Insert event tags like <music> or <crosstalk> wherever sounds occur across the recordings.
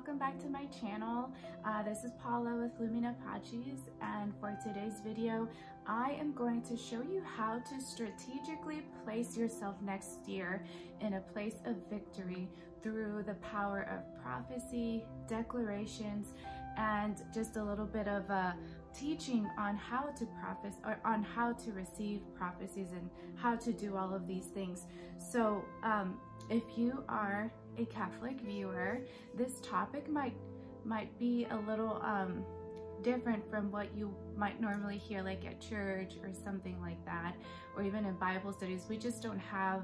welcome back to my channel. Uh, this is Paula with Flumina Pacis and for today's video, I am going to show you how to strategically place yourself next year in a place of victory through the power of prophecy, declarations, and just a little bit of a teaching on how to prophesy or on how to receive prophecies and how to do all of these things. So um, if you are a Catholic viewer, this topic might might be a little um, different from what you might normally hear like at church or something like that, or even in Bible studies. We just don't have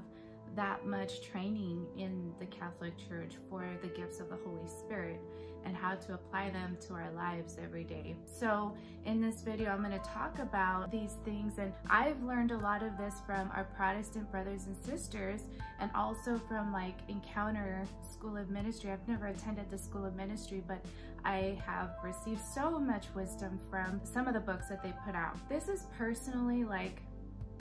that much training in the Catholic Church for the gifts of the Holy Spirit and how to apply them to our lives every day. So in this video, I'm gonna talk about these things and I've learned a lot of this from our Protestant brothers and sisters and also from like Encounter School of Ministry. I've never attended the School of Ministry, but I have received so much wisdom from some of the books that they put out. This is personally like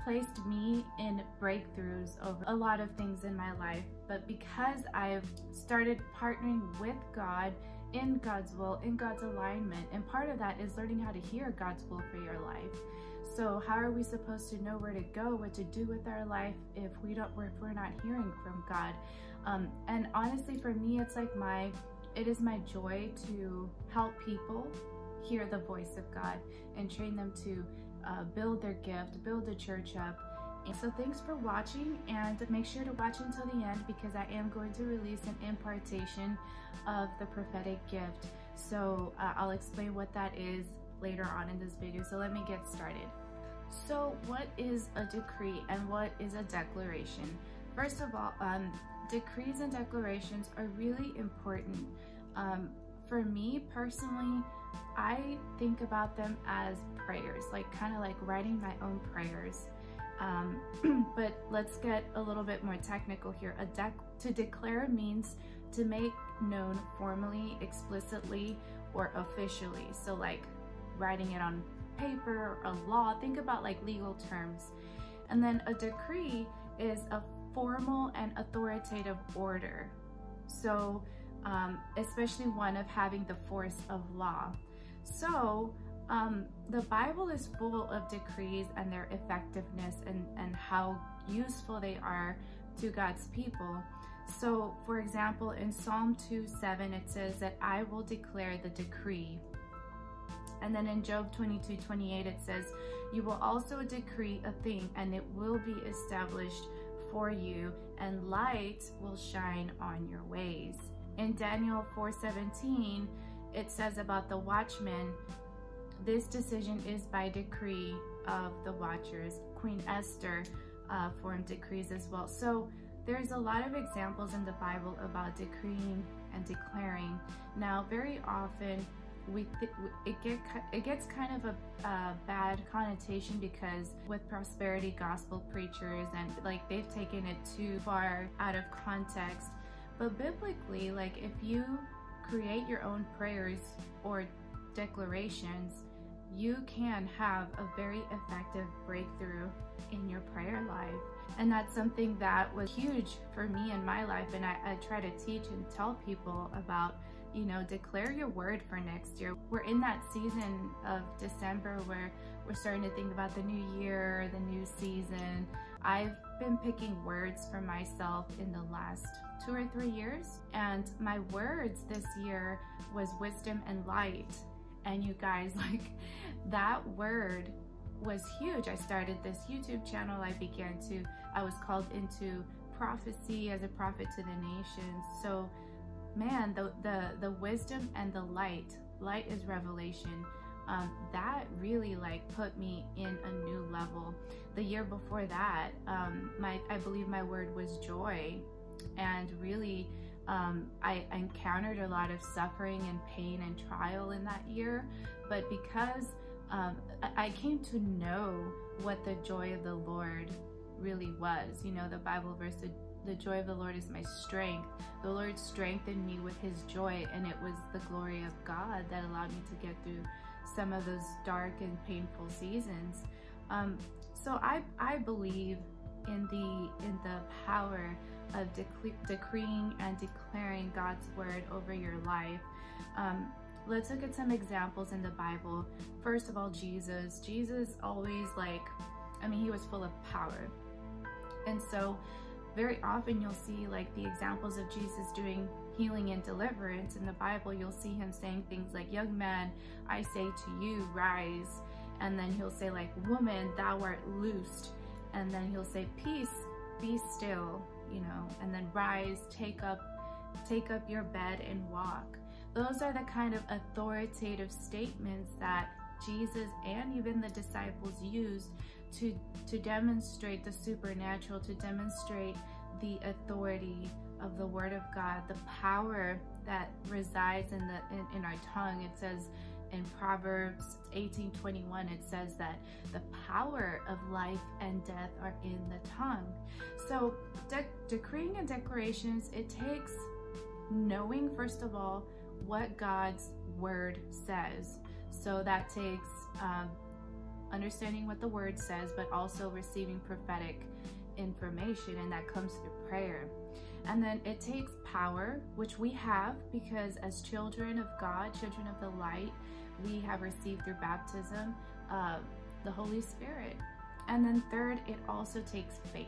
placed me in breakthroughs over a lot of things in my life. But because I've started partnering with God in God's will, in God's alignment, and part of that is learning how to hear God's will for your life. So how are we supposed to know where to go, what to do with our life if we don't, if we're not hearing from God? Um, and honestly, for me, it's like my, it is my joy to help people hear the voice of God and train them to uh, build their gift, build the church up. So thanks for watching and make sure to watch until the end because I am going to release an impartation of the prophetic gift. So uh, I'll explain what that is later on in this video. So let me get started. So what is a decree and what is a declaration? First of all, um, decrees and declarations are really important. Um, for me personally, I think about them as prayers, like kind of like writing my own prayers. Um, <clears throat> but let's get a little bit more technical here. A dec to declare means to make known formally, explicitly, or officially. So like writing it on paper, a law, think about like legal terms. And then a decree is a formal and authoritative order. So um, especially one of having the force of law. So um, the Bible is full of decrees and their effectiveness and, and how useful they are to God's people. So for example, in Psalm 2, 7, it says that I will declare the decree. And then in Job 22, 28, it says, you will also decree a thing and it will be established for you and light will shine on your ways. In Daniel 4:17, it says about the watchmen, this decision is by decree of the watchers. Queen Esther uh, formed decrees as well. So there's a lot of examples in the Bible about decreeing and declaring. Now, very often we it get it gets kind of a, a, bad connotation because with prosperity gospel preachers and like they've taken it too far out of context but biblically, like if you create your own prayers or declarations, you can have a very effective breakthrough in your prayer life. And that's something that was huge for me in my life. And I, I try to teach and tell people about, you know, declare your word for next year. We're in that season of December where we're starting to think about the new year, the new season. I've been picking words for myself in the last two or three years. And my words this year was wisdom and light. And you guys, <laughs> like that word was huge. I started this YouTube channel. I began to, I was called into prophecy as a prophet to the nations. So man, the, the, the wisdom and the light, light is revelation. Um, that really like put me in a new level. The year before that, um, my I believe my word was joy, and really um, I encountered a lot of suffering and pain and trial in that year. But because um, I came to know what the joy of the Lord really was, you know, the Bible verse, the, the joy of the Lord is my strength. The Lord strengthened me with his joy, and it was the glory of God that allowed me to get through some of those dark and painful seasons. Um, So I, I believe in the in the power of dec decreeing and declaring God's word over your life. Um, let's look at some examples in the Bible. First of all, Jesus. Jesus always like, I mean, he was full of power. And so very often you'll see like the examples of Jesus doing healing and deliverance in the Bible. You'll see him saying things like, young man, I say to you, rise. And then he'll say like, woman, thou art loosed. And then he'll say, peace, be still, you know, and then rise, take up, take up your bed and walk. Those are the kind of authoritative statements that Jesus and even the disciples used to, to demonstrate the supernatural, to demonstrate the authority of the word of God, the power that resides in the in, in our tongue. It says in Proverbs 18:21 it says that the power of life and death are in the tongue. So de decreeing and declarations, it takes knowing first of all what God's word says. So that takes um, understanding what the word says, but also receiving prophetic information, and that comes through prayer. And then it takes power, which we have because as children of God, children of the light, we have received through baptism uh, the Holy Spirit. And then third, it also takes faith.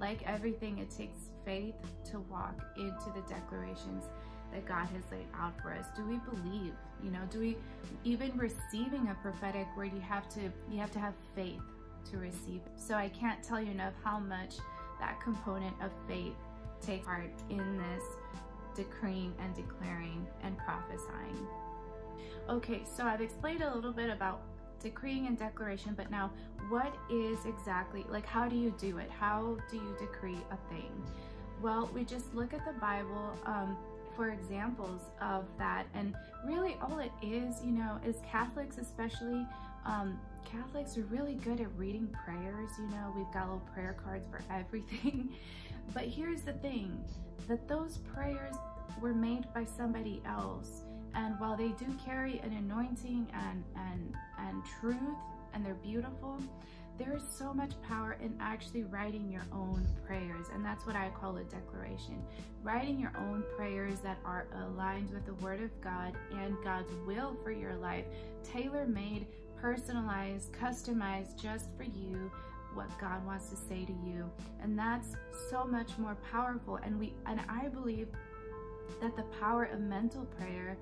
Like everything, it takes faith to walk into the declarations that God has laid out for us? Do we believe? You know, do we even receiving a prophetic word you have to you have to have faith to receive. So I can't tell you enough how much that component of faith takes part in this decreeing and declaring and prophesying. Okay, so I've explained a little bit about decreeing and declaration, but now what is exactly, like how do you do it? How do you decree a thing? Well, we just look at the Bible um, for examples of that. And really all it is, you know, is Catholics especially, um, Catholics are really good at reading prayers, you know, we've got little prayer cards for <laughs> everything. but here's the thing, that those prayers were made by somebody else. And while they do carry an anointing and, and, and truth, and they're beautiful, there is so much power in actually writing your own prayers and that's what I call a declaration. Writing your own prayers that are aligned with the word of God and God's will for your life, tailor-made, personalized, customized just for you what God wants to say to you. And that's so much more powerful and we and I believe that the power of mental prayer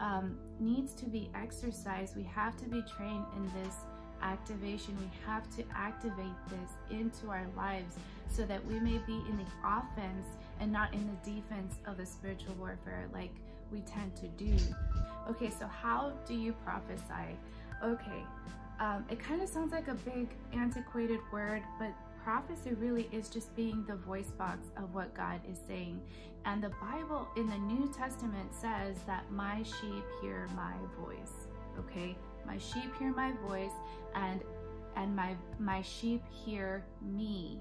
um, needs to be exercised. We have to be trained in this activation. We have to activate this into our lives so that we may be in the offense and not in the defense of the spiritual warfare like we tend to do. Okay, so how do you prophesy? Okay, um, it kind of sounds like a big antiquated word, but prophecy really is just being the voice box of what God is saying. And the Bible in the New Testament says that my sheep hear my voice, okay? My sheep hear my voice and and my my sheep hear me.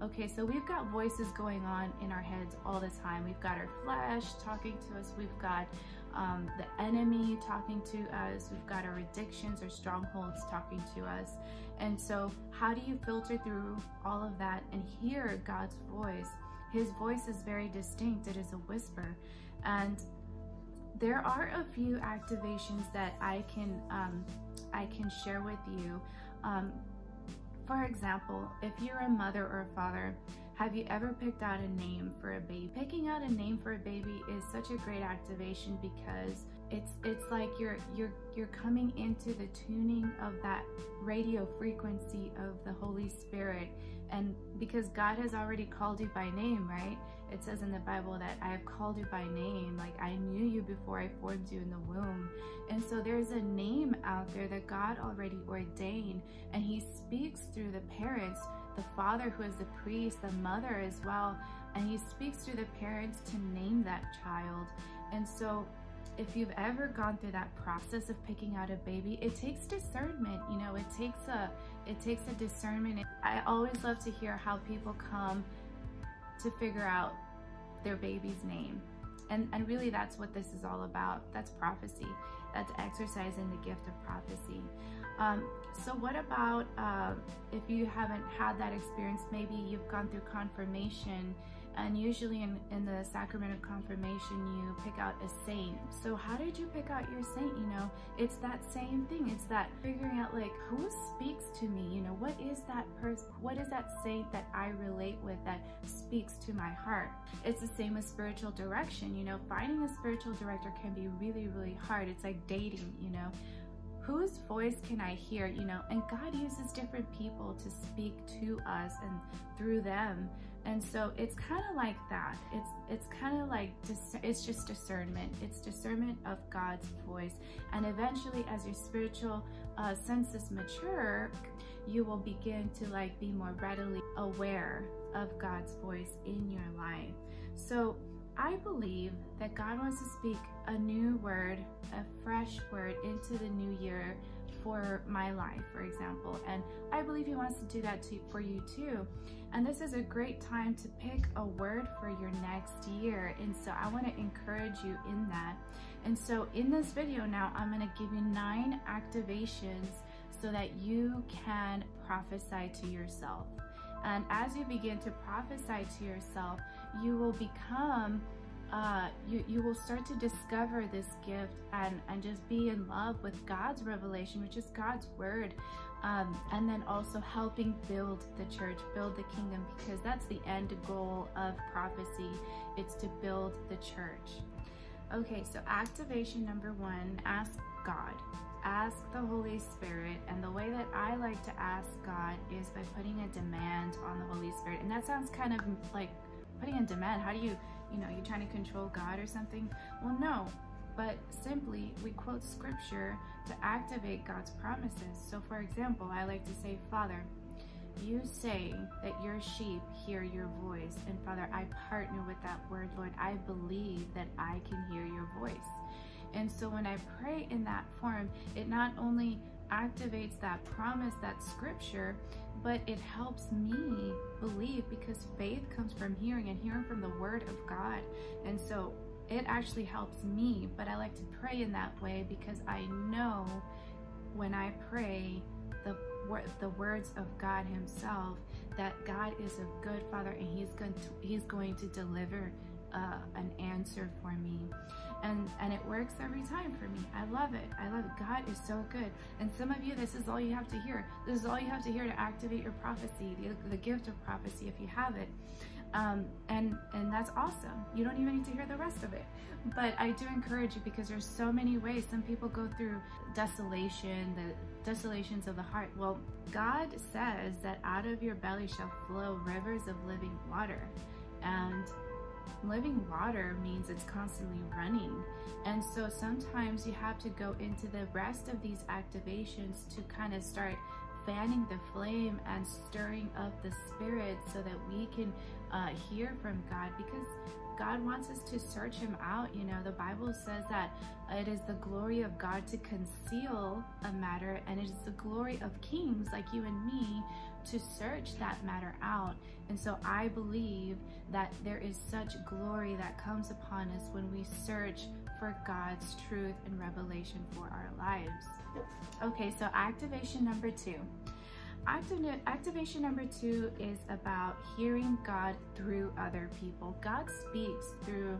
Okay, so we've got voices going on in our heads all the time. We've got our flesh talking to us. We've got um, the enemy talking to us. We've got our addictions or strongholds talking to us. And so how do you filter through all of that and hear God's voice? His voice is very distinct. It is a whisper. And there are a few activations that I can um, I can share with you. Um, for example, if you're a mother or a father, have you ever picked out a name for a baby? Picking out a name for a baby is such a great activation because it's it's like you're you're you're coming into the tuning of that radio frequency of the Holy Spirit and because God has already called you by name, right? It says in the Bible that I have called you by name, like I knew you before I formed you in the womb. And so there's a name out there that God already ordained, and He speaks through the parents, the father who is the priest, the mother as well, and He speaks through the parents to name that child. And so if you've ever gone through that process of picking out a baby, it takes discernment, you know, it takes a it takes a discernment. I always love to hear how people come to figure out their baby's name. And, and really that's what this is all about. That's prophecy. That's exercising the gift of prophecy. Um, so what about uh, if you haven't had that experience, maybe you've gone through confirmation and usually in, in the sacrament of confirmation, you pick out a saint. So how did you pick out your saint? You know, it's that same thing. It's that figuring out like, who speaks to me? You know, what is that person? What is that saint that I relate with that speaks to my heart? It's the same with spiritual direction. You know, finding a spiritual director can be really, really hard. It's like dating, you know whose voice can I hear, you know? And God uses different people to speak to us and through them. And so it's kind of like that. It's it's kind of like it's just discernment. It's discernment of God's voice. And eventually, as your spiritual uh, senses mature, you will begin to like be more readily aware of God's voice in your life. So I believe that God wants to speak a new word, a fresh word into the new year for my life, for example. And I believe he wants to do that to, for you too. And this is a great time to pick a word for your next year. And so I want to encourage you in that. And so in this video now, I'm going to give you nine activations so that you can prophesy to yourself. And as you begin to prophesy to yourself, you will become uh, you, you will start to discover this gift and, and just be in love with God's revelation, which is God's word. Um, and then also helping build the church, build the kingdom, because that's the end goal of prophecy. It's to build the church. Okay, so activation number one, ask God. Ask the Holy Spirit. And the way that I like to ask God is by putting a demand on the Holy Spirit. And that sounds kind of like putting a demand. How do you you know, you're trying to control God or something. Well, no, but simply we quote scripture to activate God's promises. So, for example, I like to say, Father, you say that your sheep hear your voice. And Father, I partner with that word, Lord. I believe that I can hear your voice. And so when I pray in that form, it not only activates that promise, that scripture, but it helps me believe because faith comes from hearing and hearing from the word of God. And so it actually helps me, but I like to pray in that way because I know when I pray the the words of God himself that God is a good father and he's going to he's going to deliver uh, an answer for me and and it works every time for me. I love it. I love it. God is so good. And some of you this is all you have to hear. This is all you have to hear to activate your prophecy the, the gift of prophecy if you have it. Um, and and that's awesome. You don't even need to hear the rest of it. But i do encourage you because there's so many ways. Some people go through desolation the desolations of the heart. Well god says that out of your belly shall flow rivers of living water. And living water means it's constantly running. And so sometimes you have to go into the rest of these activations to kind of start fanning the flame and stirring up the spirit so that we can uh, hear from God because God wants us to search him out. You know, the Bible says that it is the glory of God to conceal a matter and it is the glory of kings like you and me to search that matter out. And so I believe that there is such glory that comes upon us when we search for God's truth and revelation for our lives. Okay, so activation number two. Activ activation number two is about hearing God through other people. God speaks through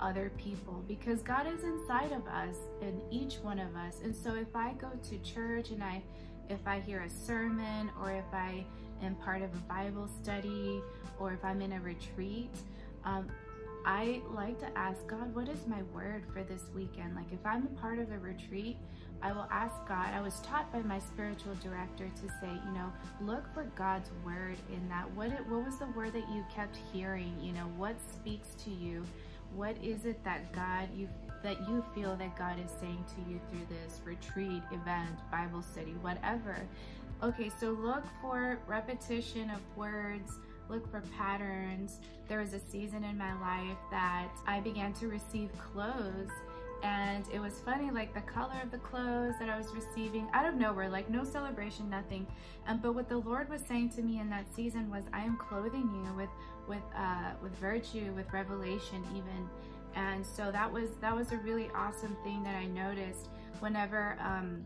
other people because God is inside of us and each one of us. And so if I go to church and I if I hear a sermon or if I am part of a Bible study or if I'm in a retreat, um, I like to ask God, what is my word for this weekend? Like if I'm a part of a retreat, I will ask God. I was taught by my spiritual director to say, you know, look for God's word in that. What it, what was the word that you kept hearing? You know, what speaks to you? What is it that God you that you feel that God is saying to you through this retreat, event, Bible study, whatever. Okay, so look for repetition of words, look for patterns. There was a season in my life that I began to receive clothes and it was funny like the color of the clothes that I was receiving out of nowhere like no celebration nothing um, but what the Lord was saying to me in that season was I am clothing you with with uh, with virtue with revelation even and so that was that was a really awesome thing that I noticed whenever um,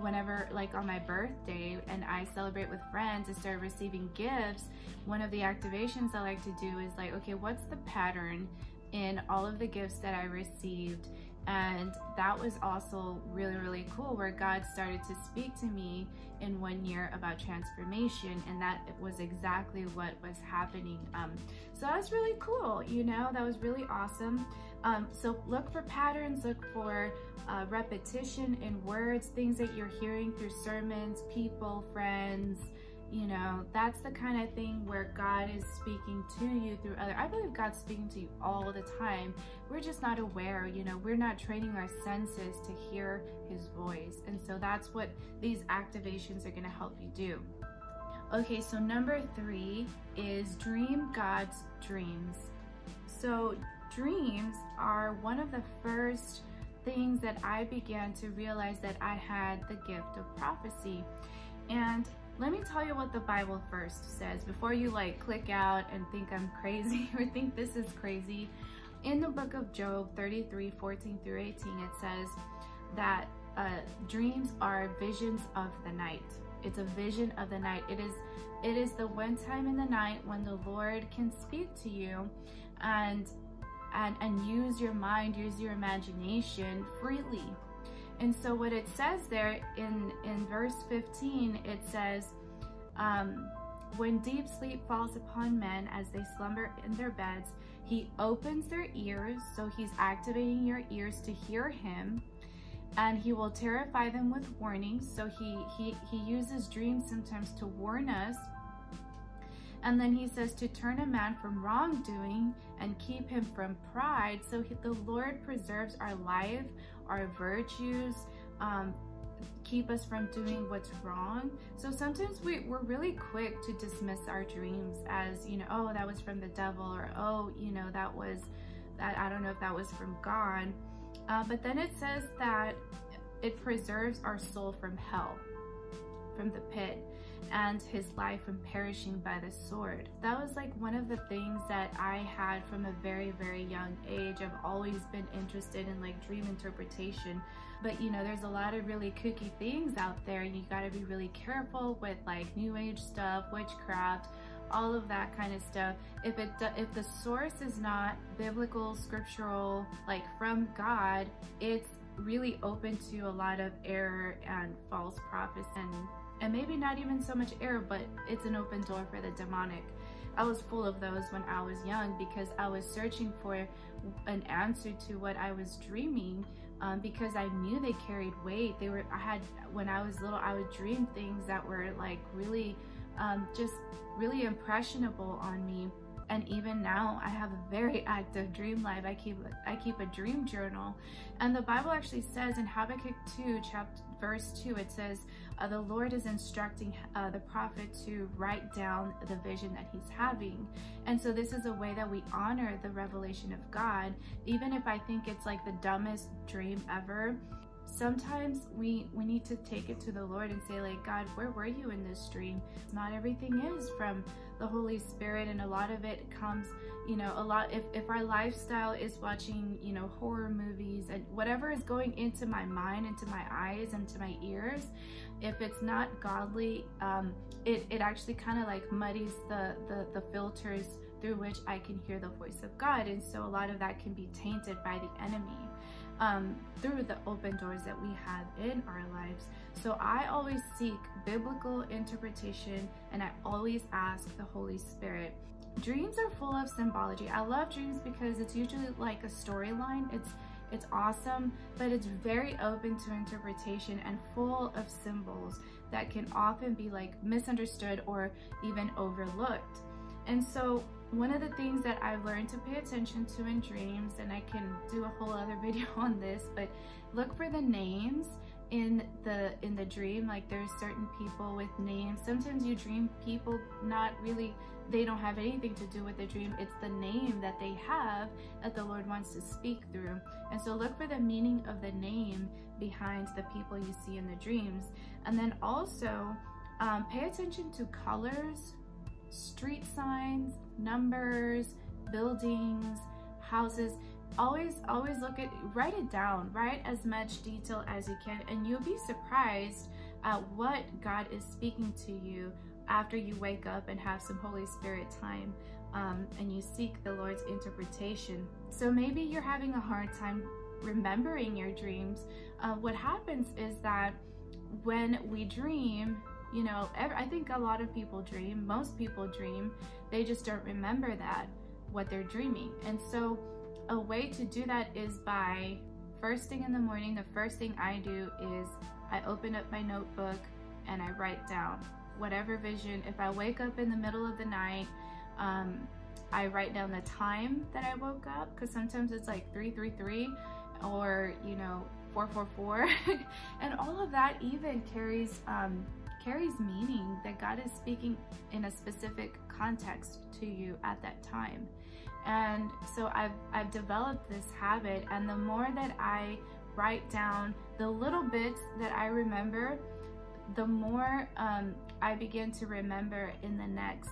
whenever like on my birthday and I celebrate with friends and start receiving gifts, one of the activations I like to do is like, okay, what's the pattern in all of the gifts that I received? And that was also really, really cool where God started to speak to me in one year about transformation. And that was exactly what was happening. Um, so that was really cool, you know, that was really awesome. Um, so look for patterns, look for uh, repetition in words, things that you're hearing through sermons, people, friends, you know, that's the kind of thing where God is speaking to you through other. I believe God's speaking to you all the time. We're just not aware, you know, we're not training our senses to hear his voice. And so that's what these activations are going to help you do. Okay, so number three is dream God's dreams. So dreams are one of the first things that I began to realize that I had the gift of prophecy. And let me tell you what the Bible first says before you like click out and think I'm crazy <laughs> or think this is crazy. In the book of Job 33, 14 through 18, it says that uh, dreams are visions of the night. It's a vision of the night. It is it is the one time in the night when the Lord can speak to you and and and use your mind, use your imagination freely. And so what it says there in, in verse 15, it says, um, when deep sleep falls upon men as they slumber in their beds, he opens their ears, so he's activating your ears to hear him, and he will terrify them with warnings. So he, he, he uses dreams sometimes to warn us. And then he says to turn a man from wrongdoing and keep him from pride. So he, the Lord preserves our life, our virtues, um, keep us from doing what's wrong. So sometimes we, we're really quick to dismiss our dreams as, you know, oh, that was from the devil, or oh, you know, that was, that I don't know if that was from God. Uh, but then it says that it preserves our soul from hell, from the pit and his life from perishing by the sword. That was like one of the things that I had from a very, very young age. I've always been interested in like dream interpretation. But you know, there's a lot of really kooky things out there. You gotta be really careful with like new age stuff, witchcraft, all of that kind of stuff. If it if the source is not biblical, scriptural, like from God, it's really open to a lot of error and false prophets and and maybe not even so much error, but it's an open door for the demonic. I was full of those when I was young because I was searching for an answer to what I was dreaming um, because I knew they carried weight. They were, I had, when I was little, I would dream things that were like really, um, just really impressionable on me and even now I have a very <laughs> active dream life. I keep I keep a dream journal, and the Bible actually says in Habakkuk 2, chapter verse 2, it says, uh, "The Lord is instructing uh, the prophet to write down the vision that he's having," and so this is a way that we honor the revelation of God, even if I think it's like the dumbest dream ever sometimes we we need to take it to the lord and say like god where were you in this dream? Not everything is from the holy spirit and a lot of it comes you know a lot if, if our lifestyle is watching you know horror movies and whatever is going into my mind into my eyes into my ears if it's not godly um it, it actually kind of like muddies the, the the filters through which i can hear the voice of god and so a lot of that can be tainted by the enemy um, through the open doors that we have in our lives. So I always seek biblical interpretation and I always ask the Holy Spirit. Dreams are full of symbology. I love dreams because it's usually like a storyline. It's it's awesome, but it's very open to interpretation and full of symbols that can often be like misunderstood or even overlooked. And so one of the things that I've learned to pay attention to in dreams, and I can do a whole other <laughs> video on this, but look for the names in the in the dream. Like there's certain people with names. Sometimes you dream people not really they don't have anything to do with the dream. It's the name that they have that the lord wants to speak through. And so look for the meaning of the name behind the people you see in the dreams. And then also um, pay attention to colors street signs, numbers, buildings, houses. always always look at write it down. Write as much detail as you can and you'll be surprised at what god is speaking to you after you wake up and have some holy spirit time um, and you seek the lord's interpretation. So maybe you're having a hard time remembering your dreams. Uh, what happens is that when we dream you know i think a lot of people dream most people dream they just don't remember that what they're dreaming and so a way to do that is by first thing in the morning, the first thing I do is I open up my notebook and I write down whatever vision. If I wake up in the middle of the night, um, I write down the time that I woke up because sometimes it's like 333 or, you know, 444. <laughs> and all of that even carries um, carries meaning that God is speaking in a specific context to you at that time. And so I've, I've developed this habit and the more that I write down the little bits that I remember, the more um, I begin to remember in the next,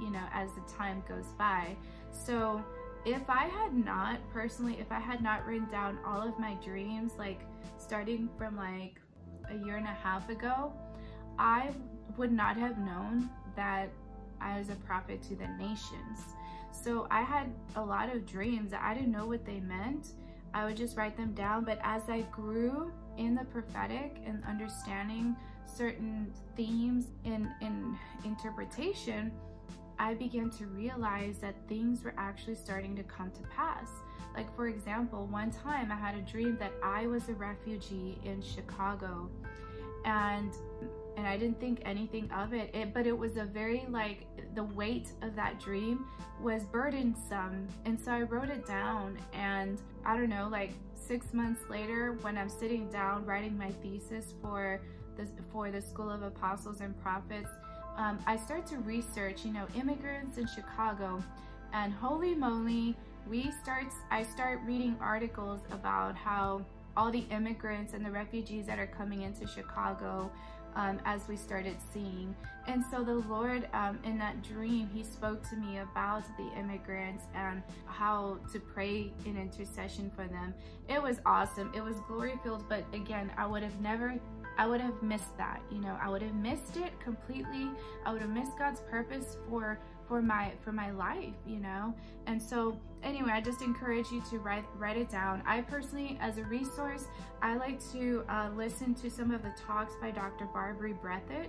you know, as the time goes by. So if I had not, personally, if I had not written down all of my dreams, like starting from like a year and a half ago, I would not have known that I was a prophet to the nations. So I had a lot of dreams I didn't know what they meant. I would just write them down. But as I grew in the prophetic and understanding certain themes in, in interpretation, I began to realize that things were actually starting to come to pass. Like for example, one time I had a dream that I was a refugee in Chicago and and I didn't think anything of it. it. But it was a very like, the weight of that dream was burdensome. And so I wrote it down and I don't know, like six months later when I'm sitting down writing my thesis for the, for the School of Apostles and Prophets, um, I start to research, you know, immigrants in Chicago and holy moly, we start, I start reading articles about how all the immigrants and the refugees that are coming into Chicago um, as we started seeing. And so the Lord, um, in that dream, He spoke to me about the immigrants and how to pray in intercession for them. It was awesome. It was glory filled, but again, I would have never I would have missed that, you know, I would have missed it completely. I would have missed God's purpose for for my for my life you know? And so anyway i just encourage you to write write it down. I personally as a resource i like to uh, listen to some of the talks by dr Barbie Breathitt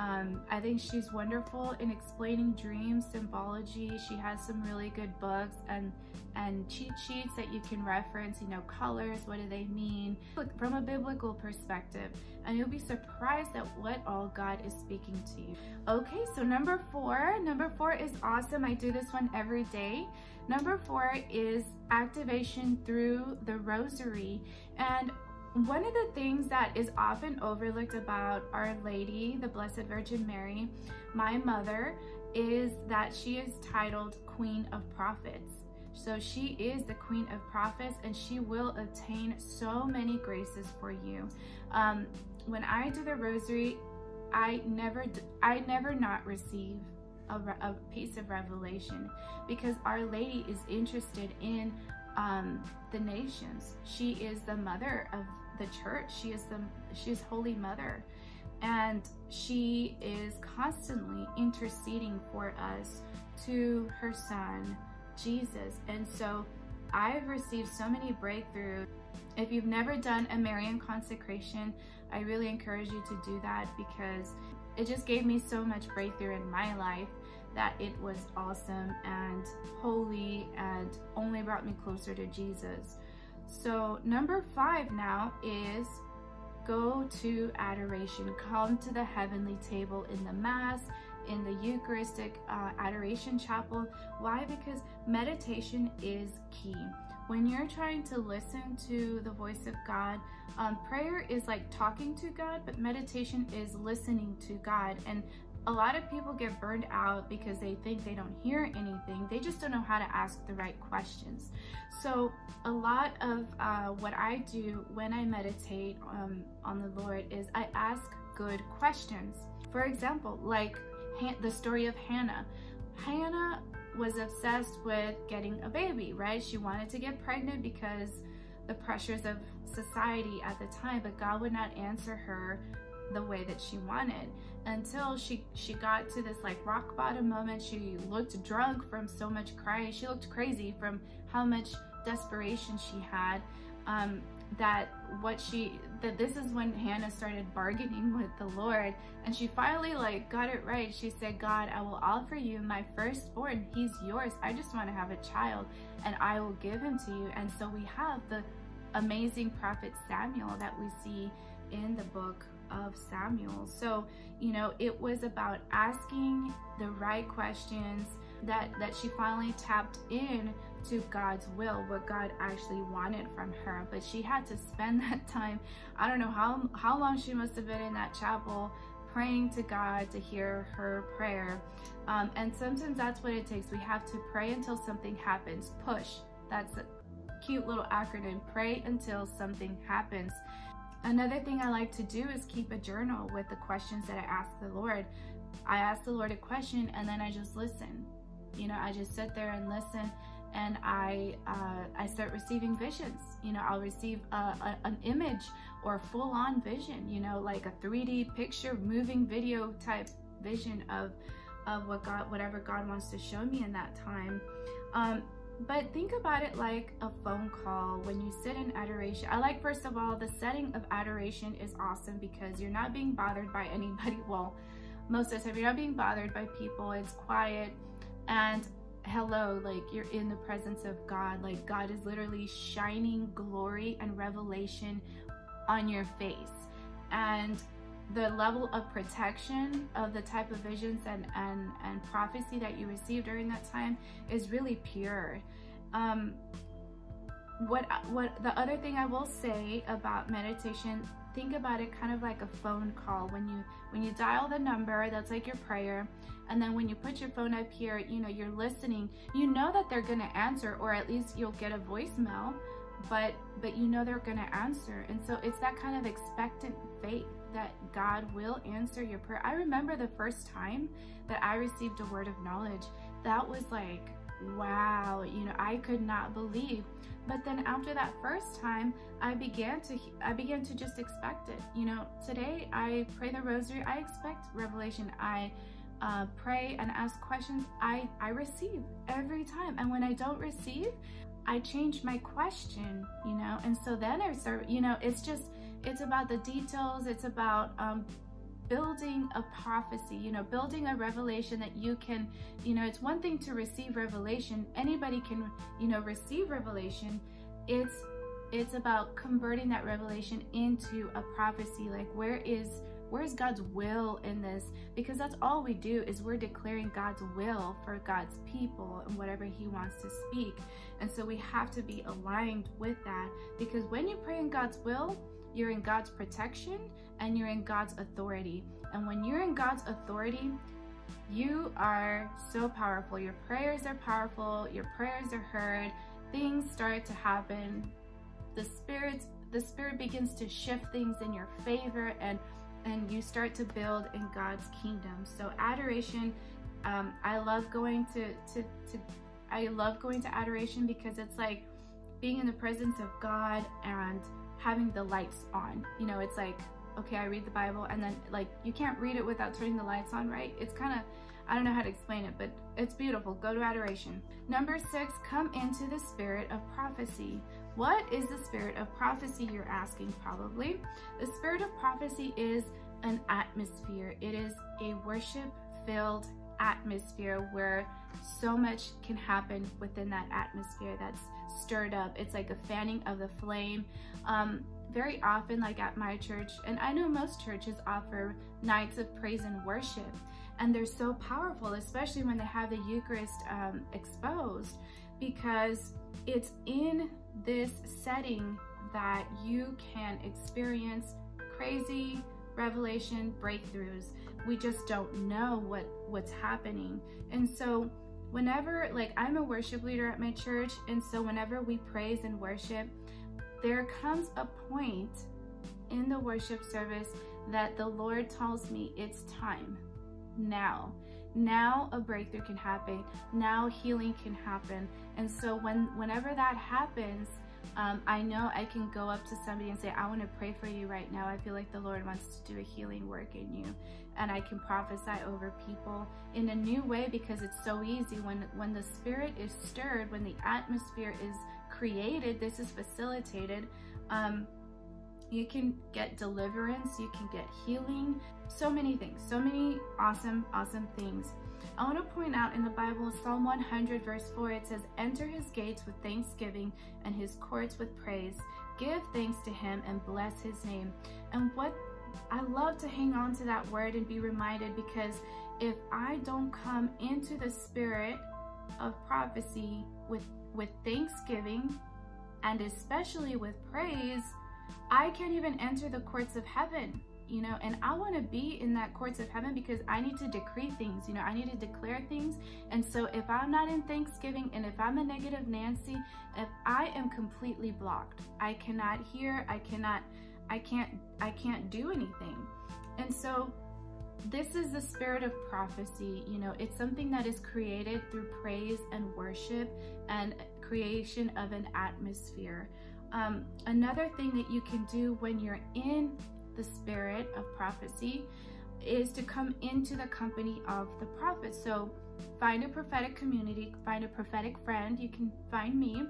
um, I think she's wonderful in explaining dreams, symbology. She has some really good books and and cheat sheets that you can reference, you know, colors, what do they mean, Look, from a biblical perspective. And you'll be surprised at what all God is speaking to you. Okay, so number four, number four is awesome. I do this one every day. Number four is activation through the rosary. And one of the things that is often overlooked about Our Lady, the Blessed Virgin Mary, my mother, is that she is titled Queen of Prophets. So she is the Queen of Prophets and she will obtain so many graces for you. Um, when I do the rosary, I never, I never not receive a, a piece of revelation because Our Lady is interested in um, the nations. She is the mother of the church. She is the she is Holy Mother, and she is constantly interceding for us to her Son Jesus. And so, I've received so many breakthroughs. If you've never done a Marian consecration, I really encourage you to do that because it just gave me so much breakthrough in my life that it was awesome and holy and only brought me closer to Jesus. So number five now is go to adoration. Come to the heavenly table in the Mass, in the Eucharistic uh, Adoration Chapel. Why? Because meditation is key. When you're trying to listen to the voice of God, um, prayer is like talking to God, but meditation is listening to God. And a lot of people get burned out because they think they don't hear anything. They just don't know how to ask the right questions. So a lot of uh, what I do when I meditate um, on the Lord is I ask good questions. For example, like the story of Hannah. Hannah was obsessed with getting a baby, right? She wanted to get pregnant because the pressures of society at the time, but God would not answer her the way that she wanted. Until she she got to this like rock bottom moment she looked drunk from so much crying she looked crazy from how much desperation she had um, that what she that this is when Hannah started bargaining with the Lord. And she finally like got it right. She said God I will offer you my firstborn. He's yours. I just want to have a child and I will give him to you. And so we have the amazing prophet Samuel that we see in the book of Samuel so you know it was about asking the right questions that that she finally tapped in to God's will, what God actually wanted from her. But she had to spend <laughs> that time. I don't know how, how long she must have been in that chapel praying to God to hear her prayer. Um, and sometimes that's what it takes. We have to pray until something happens. Push. That's a cute little acronym. Pray until something happens. Another thing I like to do is keep a journal with the questions that I ask the Lord. I ask the Lord a question and then I just listen. You know, I just sit there and listen and I uh, I start receiving visions. You know, I'll receive a, a, an image or full-on vision. You know, like a 3D picture, moving video type vision of of what God, whatever God wants to show me in that time. Um, but think about it like a phone call when you sit in adoration. I like, first of all, the setting of adoration is awesome because you're not being bothered by anybody. <laughs> Well, most of the time, you're not being bothered by people. It's quiet. And hello, like you're in the presence of God. Like God is literally shining glory and revelation on your face. And the level of protection of the type of visions and, and, and prophecy that you received during that time is really pure. Um, what, what the other thing I will say about meditation, think about it kind of like a phone call. When you, when you dial the number, that's like your prayer and then when you put your phone up here, you know, you're listening, you know that they're gonna answer, or at least you'll get a voicemail, but but you know they're gonna answer. And so it's that kind of expectant faith that God will answer your prayer. I remember the first time that I received a word of knowledge, that was like, wow, you know, I could not believe. But then after that first time, I began to I began to just expect it. You know, today I pray the rosary, I expect revelation. I uh, pray and ask questions, I, I receive every time. And when I don't receive, I change my question, you know? And so then I start, you know, it's just, it's about the details. It's about um, building a prophecy, you know, building a revelation that you can, you know, it's one thing to receive revelation. Anybody can, you know, receive revelation. It's, it's about converting that revelation into a prophecy. Like where is, Where's God's will in this? Because that's all we do is we're declaring God's will for God's people and whatever he wants to speak. And so we have to be aligned with that because when you pray in God's will, you're in God's protection and you're in God's authority. And when you're in God's authority, you are so powerful. Your prayers are powerful. Your prayers are heard. Things start to happen. The spirit, the spirit begins to shift things in your favor and and you start to build in God's kingdom. So adoration, um, I love going to, to, to, I love going to adoration because it's like being in the presence of God and having the lights on. You know, it's like, okay, I read the Bible and then like, you can't read it without turning the lights on, right? It's kind of, I don't know how to explain it, but it's beautiful. Go to adoration. Number six, come into the spirit of prophecy. What is the spirit of prophecy, you're asking probably? The spirit of prophecy is an atmosphere. It is a worship-filled atmosphere where so much can happen within that atmosphere that's stirred up. It's like a fanning of the flame. Um, very often, like at my church, and I know most churches offer nights of praise and worship, and they're so powerful, especially when they have the Eucharist um, exposed, because it's in this setting that you can experience crazy revelation breakthroughs. We just don't know what what's happening. And so whenever like I'm a worship leader at my church and so whenever we praise and worship, there comes a point in the worship service that the Lord tells me it's time. now. Now a breakthrough can happen. Now healing can happen. And so when whenever that happens, um, I know I can go up to somebody and say, I want to pray for you right now. I feel like the Lord wants to do a healing work in you. And I can prophesy over people in a new way because it's so easy when, when the spirit is stirred, when the atmosphere is created, this is facilitated. Um, you can get deliverance, you can get healing, so many things, so many awesome, awesome things. I want to point out in the Bible, Psalm 100 verse 4, it says, Enter his gates with thanksgiving and his courts with praise. Give thanks to him and bless his name. And what I love to hang on to that word and be reminded because if I don't come into the spirit of prophecy with, with thanksgiving and especially with praise, I can't even enter the courts of heaven, you know, and I want to be in that courts of heaven because I need to decree things, you know, I need to declare things. And so if I'm not in Thanksgiving and if I'm a negative Nancy, if I am completely blocked, I cannot hear, I cannot, I can't, I can't do anything. And so this is the spirit of prophecy. You know, it's something that is created through praise and worship and creation of an atmosphere. Um, another thing that you can do when you're in the spirit of prophecy is to come into the company of the prophet. So find a prophetic community, find a prophetic friend. You can find me.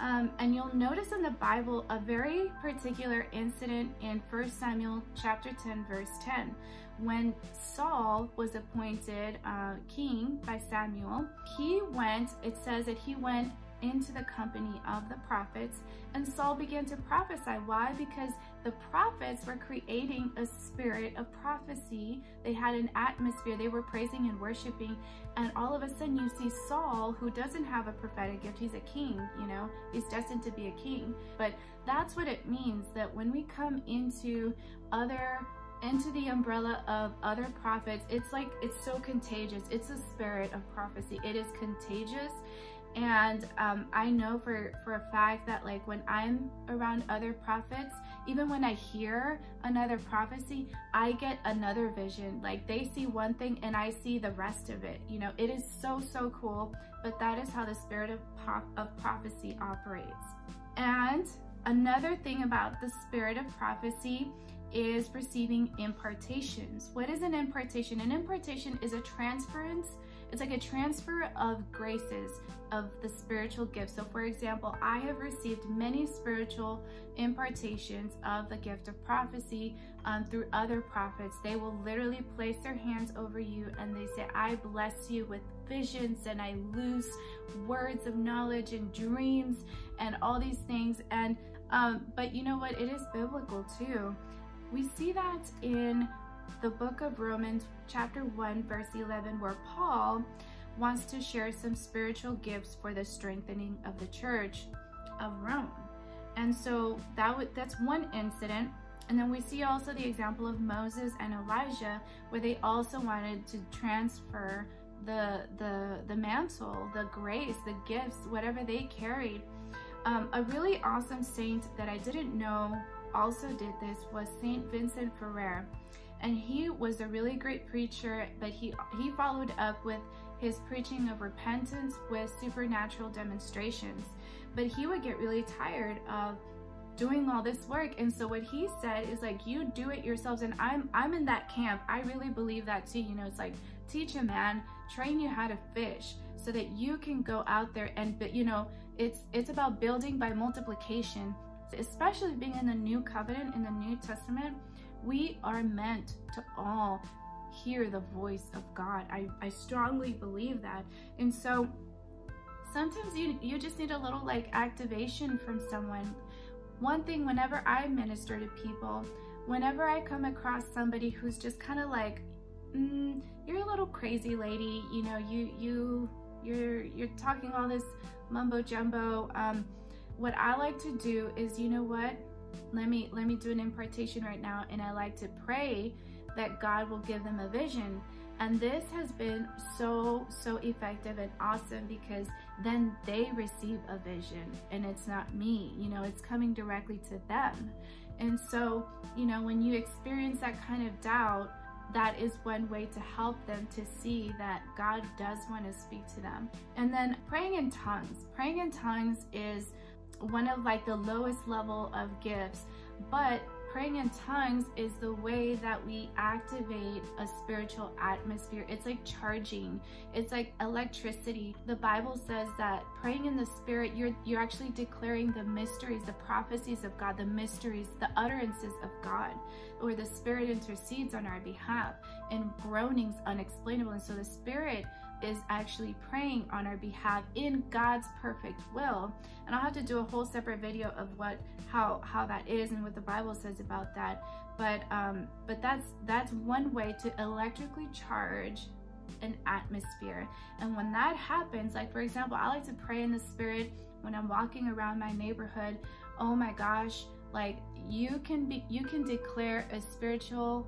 Um, and you'll notice in the Bible a very particular incident in 1 Samuel chapter 10, verse 10. When Saul was appointed uh, king by Samuel, he went, it says that he went into the company of the prophets, and Saul began to prophesy. Why? Because the prophets were creating a spirit of prophecy. They had an atmosphere. They were praising and worshiping. And all of a sudden you see Saul, who doesn't have a prophetic gift. He's a king, you know, he's destined to be a king. But that's what it means that when we come into other into the umbrella of other prophets, it's like, it's so contagious. It's a spirit of prophecy. It is contagious and um, I know for, for a fact that like when I'm around other prophets, even when I hear another prophecy, I get another vision. Like they see one thing and I see the rest of it. You know, it is so, so cool. But that is how the spirit of, of prophecy operates. And another thing about the spirit of prophecy is receiving impartations. What is an impartation? An impartation is a transference it's like a transfer of graces of the spiritual gifts. So for example, I have received many spiritual impartations of the gift of prophecy um, through other prophets. They will literally place their hands over you and they say, I bless you with visions and I loose words of knowledge and dreams and all these things. And um, But you know what? It is biblical too. We see that in the book of Romans chapter 1 verse 11 where Paul wants to share some spiritual gifts for the strengthening of the church of Rome. And so that that's one incident. And then we see also the example of Moses and Elijah where they also wanted to transfer the the the mantle, the grace, the gifts, whatever they carried. Um, a really awesome saint that I didn't know also did this was Saint Vincent Ferrer and he was a really great preacher but he he followed up with his preaching of repentance with supernatural demonstrations. But he would get really tired of doing all this work. And so what he said is like you do it yourselves. And i'm i'm in that camp. I really believe that too. You know it's like teach a man train you how to fish so that you can go out there and but you know it's it's about building by multiplication especially being in the new covenant in the new testament we are meant to all hear the voice of God. I, I strongly believe that. And so sometimes you, you just need a little like activation from someone. One thing, whenever I minister to people, whenever I come across somebody who's just kind of like, mm, you're a little crazy lady, you know, you, you, you're, you're talking all this mumbo jumbo. Um, what I like to do is, you know what? Let me let me do an impartation right now and I like to pray that God will give them a vision and this has been so so effective and awesome because then they receive a vision and it's not me you know it's coming directly to them and so you know when you experience that kind of doubt that is one way to help them to see that God does want to speak to them. And then praying in tongues. Praying in tongues is one of like the lowest level of gifts, but praying in tongues is the way that we activate a spiritual atmosphere. It's like charging. It's like electricity. The Bible says that praying in the spirit, you're you're actually declaring the mysteries, the prophecies of God, the mysteries, the utterances of God, where the spirit intercedes on our behalf in groanings unexplainable. And so the spirit is actually praying on our behalf in God's perfect will. And I'll have to do a whole separate video of what how how that is and what the Bible says about that. But um but that's that's one way to electrically charge an atmosphere. And when that happens, like for example, I like to pray in the spirit when I'm walking around my neighborhood. Oh my gosh, like you can be you can declare a spiritual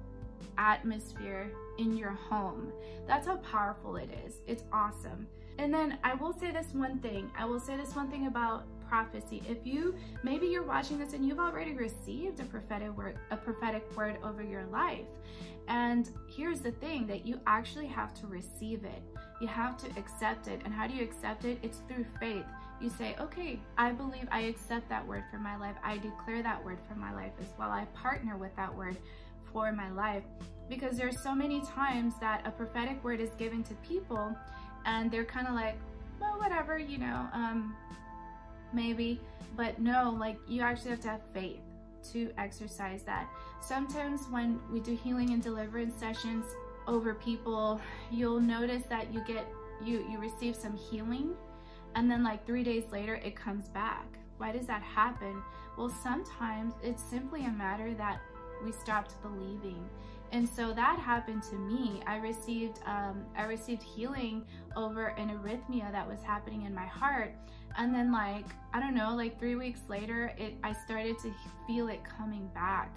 atmosphere in your home. That's how powerful it is. It's awesome. And then I will say this one thing. I will say this one thing about prophecy. If you maybe you're watching this and you've already received a prophetic word, a prophetic word over your life. And here's the thing that you actually have to receive it. You have to accept it. And how do you accept it? It's through faith. You say, okay, I believe I accept that word for my life. I declare that word for my life as well. I partner with that word for my life because there's so many times that a prophetic word is given to people and they're kind of like well whatever you know um maybe. But no like you actually have to have faith to exercise that. Sometimes when we do healing and deliverance sessions over people you'll notice that you get you you receive some healing and then like three days later it comes back. Why does that happen? Well sometimes it's simply a matter that we stopped believing and so that happened to me. I received um, i received healing over an arrhythmia that was happening in my heart. And then like i don't know like three weeks later it i started to feel it coming back.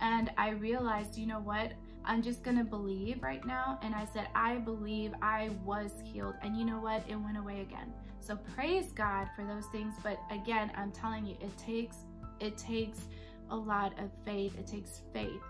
And i realized you know what? I'm just gonna believe right now. And i said i believe i was healed. And you know what? It went away again. So praise god for those things. But again i'm telling you it takes it takes a lot of faith. It takes faith.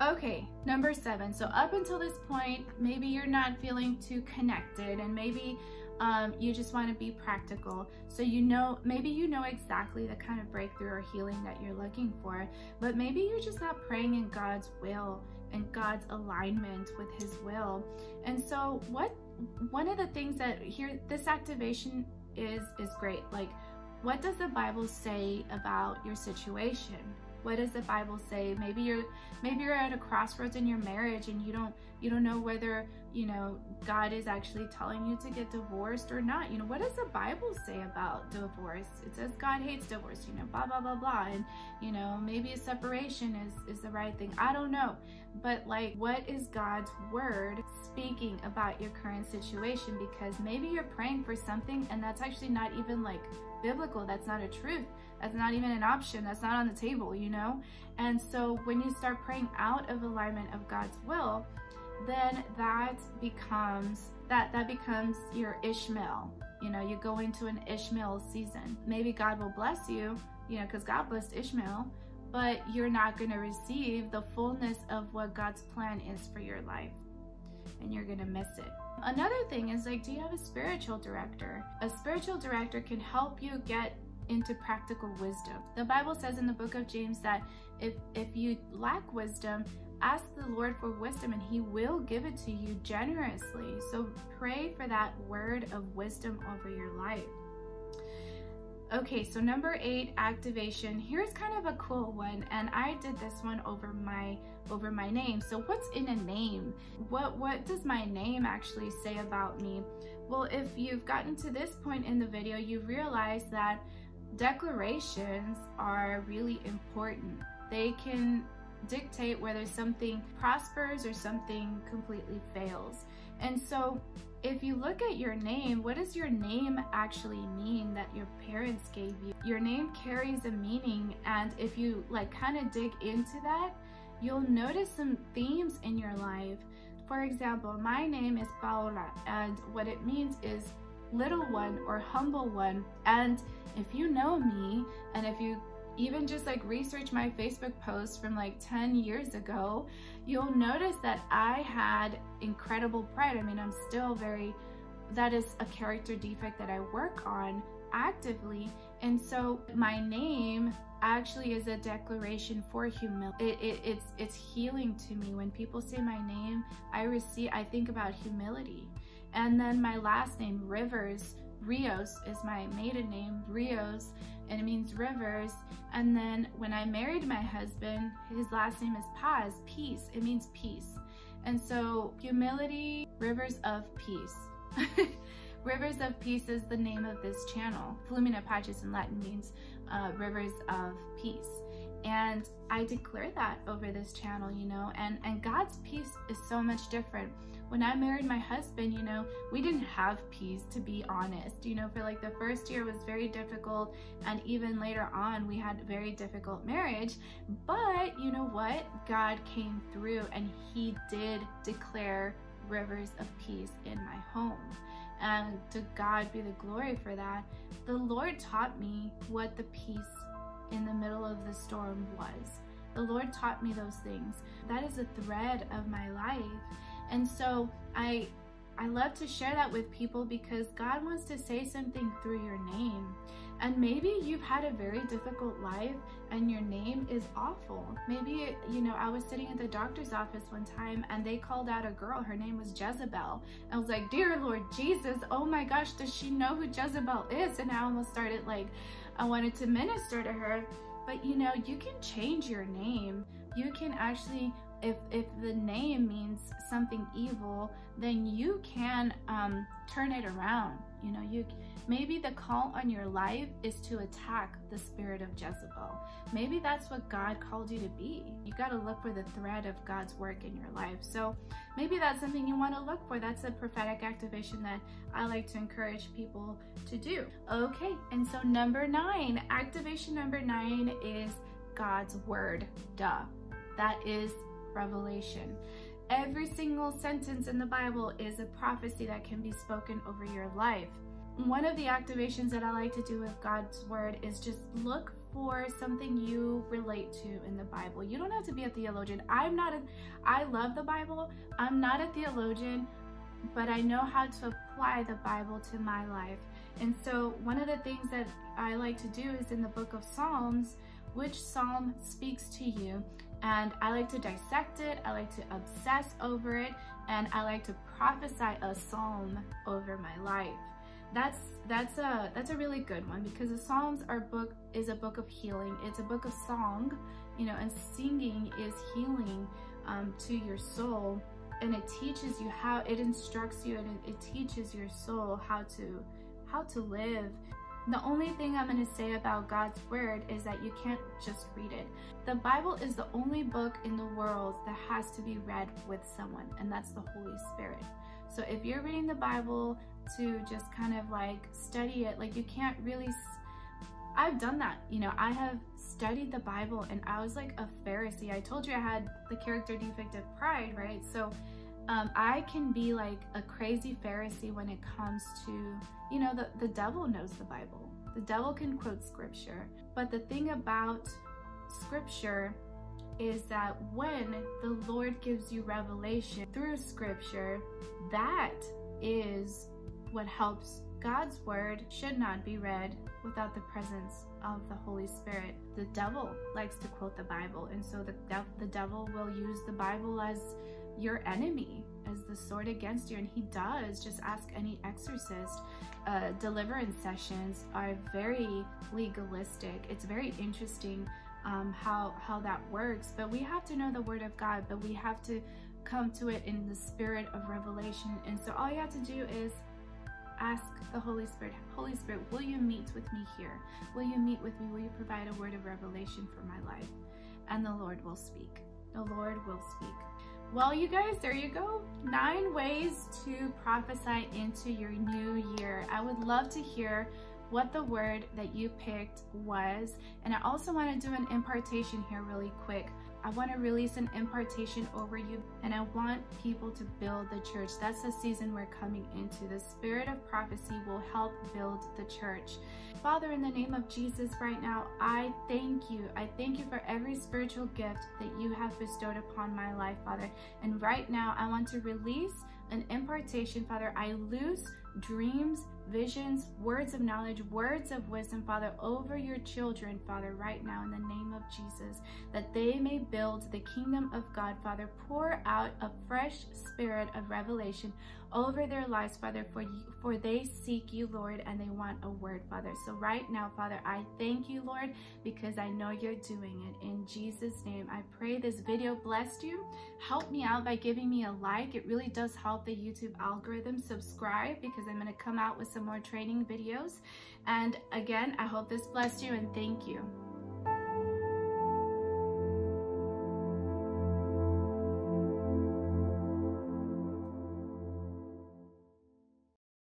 Okay, number seven. So up until this point, maybe you're not feeling too connected and maybe um, you just want to be practical. So you know, maybe you know exactly the kind of breakthrough or healing that you're looking for, but maybe you're just not praying in God's will and God's alignment with his will. And so what, one of the things that here, this activation is, is great. Like what does the Bible say about your situation? What does the Bible say? Maybe you're maybe you're at a crossroads in your marriage and you don't you don't know whether, you know, God is actually telling you to get divorced or not. You know, what does the Bible say about divorce? It says God hates divorce, you know, blah blah blah blah. And, you know, maybe a separation is is the right thing. I don't know. But like what is God's word speaking about your current situation? Because maybe you're praying for something and that's actually not even like biblical. That's not a truth. That's not even an option. That's not on the table, you know? And so when you start praying out of alignment of God's will, then that becomes that that becomes your Ishmael. You know, you go into an Ishmael season. Maybe God will bless you, you know, because God blessed Ishmael, but you're not going to receive the fullness of what God's plan is for your life and you're gonna miss it. Another thing is like, do you have a spiritual director? A spiritual director can help you get into practical wisdom. The Bible says in the book of James that if, if you lack wisdom, ask the Lord for wisdom and he will give it to you generously. So pray for that word of wisdom over your life. Okay, so number eight, activation. Here's kind of a cool one, and I did this one over my over my name. So what's in a name? What what does my name actually say about me? Well, if you've gotten to this point in the video, you've realized that declarations are really important. They can dictate whether something prospers or something completely fails. And so if you look at your name, what does your name actually mean that your parents gave you? Your name carries a meaning and if you like kind of dig into that, you'll notice some themes in your life. For example, my name is Paola and what it means is little one or humble one. And if you know me and if you even just like research my Facebook post from like 10 years ago, you'll notice that I had incredible pride. I mean, I'm still very, that is a character defect that I work on actively. And so my name actually is a declaration for humility. It, it, it's, it's healing to me. When people say my name, I receive, I think about humility. And then my last name, Rivers, Rios is my maiden name, Rios, and it means rivers. And then when I married my husband, his last name is Paz, peace. It means peace. And so humility, rivers of peace. <laughs> rivers of peace is the name of this channel. Flumina Pacis in Latin means uh, rivers of peace. And I declare that over this channel, you know, and, and God's peace is so much different when I married my husband, you know, we didn't have peace to be honest. You know, for like the first year was very difficult and even later on we had very difficult marriage. But you know what? God came through and he did declare rivers of peace in my home. And to God be the glory for that. The Lord taught me what the peace in the middle of the storm was. The Lord taught me those things. That is a thread of my life. And so I I love to share that with people because God wants to say something through your name. And maybe you've had a very difficult life and your name is awful. Maybe, you know, I was sitting at the doctor's office one time and they called out a girl. Her name was Jezebel. I was like, Dear Lord Jesus, oh my gosh, does she know who Jezebel is? And I almost started like, I wanted to minister to her. But you know, you can change your name. You can actually if if the name means something evil then you can um, turn it around you know you maybe the call on your life is to attack the spirit of jezebel. Maybe that's what god called you to be. You got to look for the thread of god's work in your life. So maybe that's something you want to look for. That's a prophetic activation that i like to encourage people to do. Okay and so number nine activation number nine is god's word duh. That is revelation. Every single sentence in the Bible is a prophecy that can be spoken over your life. One of the activations that I like to do with God's word is just look for something you relate to in the Bible. You don't have to be a theologian. I'm not a, I love the Bible. I'm not a theologian, but I know how to apply the Bible to my life. And so one of the things that I like to do is in the book of Psalms, which Psalm speaks to you and I like to dissect it, I like to obsess over it, and I like to prophesy a psalm over my life. That's that's a that's a really good one because the Psalms are book is a book of healing. It's a book of song, you know, and singing is healing um, to your soul, and it teaches you how it instructs you and it, it teaches your soul how to how to live the only thing I'm going to say about God's word is that you can't just read it. The Bible is the only book in the world that has to be read with someone, and that's the Holy Spirit. So if you're reading the Bible to just kind of like study it, like you can't really. I've done that. You know, I have studied the Bible and I was like a Pharisee. I told you I had the character defect of pride, right? So um, I can be like a crazy Pharisee when it comes to, you know, the, the devil knows the Bible. The devil can quote scripture. But the thing about scripture is that when the Lord gives you revelation through scripture, that is what helps. God's word should not be read without the presence of the Holy Spirit. The devil likes to quote the Bible, and so the, the devil will use the Bible as your enemy as the sword against you. And he does just ask any exorcist uh, deliverance sessions are very legalistic. It's very interesting um, how how that works. But we have to know the word of god but we have to come to it in the spirit of revelation. And so all you have to do is ask the holy spirit holy spirit will you meet with me here? Will you meet with me? Will you provide a word of revelation for my life? And the lord will speak. The lord will speak well, you guys, there you go. Nine ways to prophesy into your new year. I would love to hear what the word that you picked was. And I also want to do an impartation here really quick. I want to release an impartation over you and I want people to build the church. That's the season we're coming into. The spirit of prophecy will help build the church. Father, in the name of Jesus right now, I thank you. I thank you for every spiritual gift that you have bestowed upon my life, Father. And right now, I want to release an impartation, Father. I loose dreams, visions, words of knowledge, words of wisdom, Father, over your children, Father, right now in the name of Jesus, that they may build the kingdom of God, Father. Pour out a fresh spirit of revelation over their lives, Father, for you, for they seek you, Lord, and they want a word, Father. So right now, Father, I thank you, Lord, because I know you're doing it. In Jesus' name, I pray this video blessed you. Help me out by giving me a like. It really does help the YouTube algorithm. Subscribe because I'm going to come out with some more training videos. And again, I hope this blessed you and thank you.